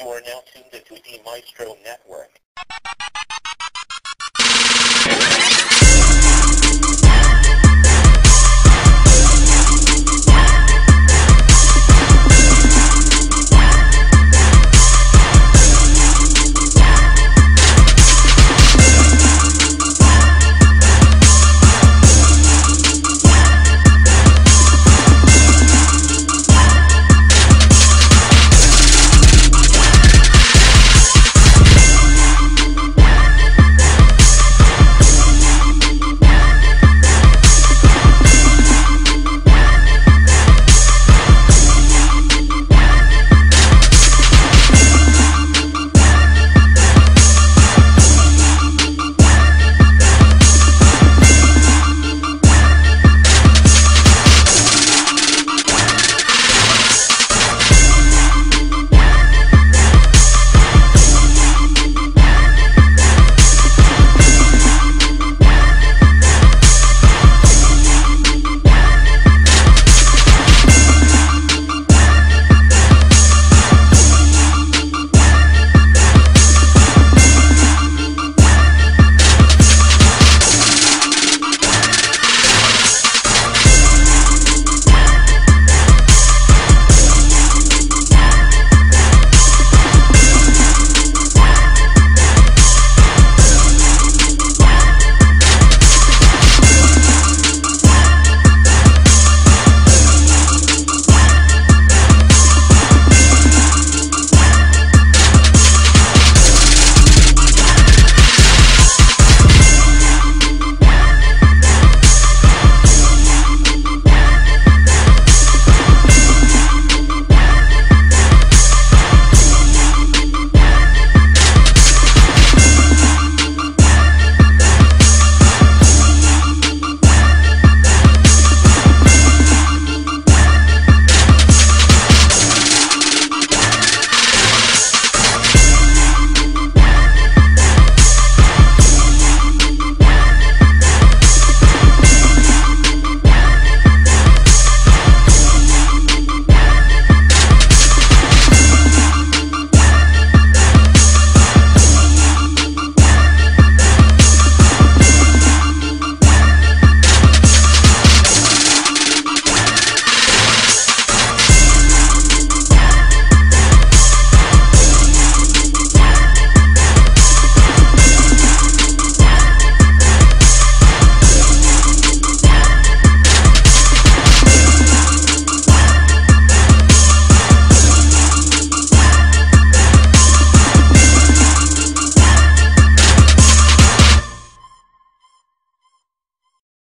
You are now tuned into the Maestro Network.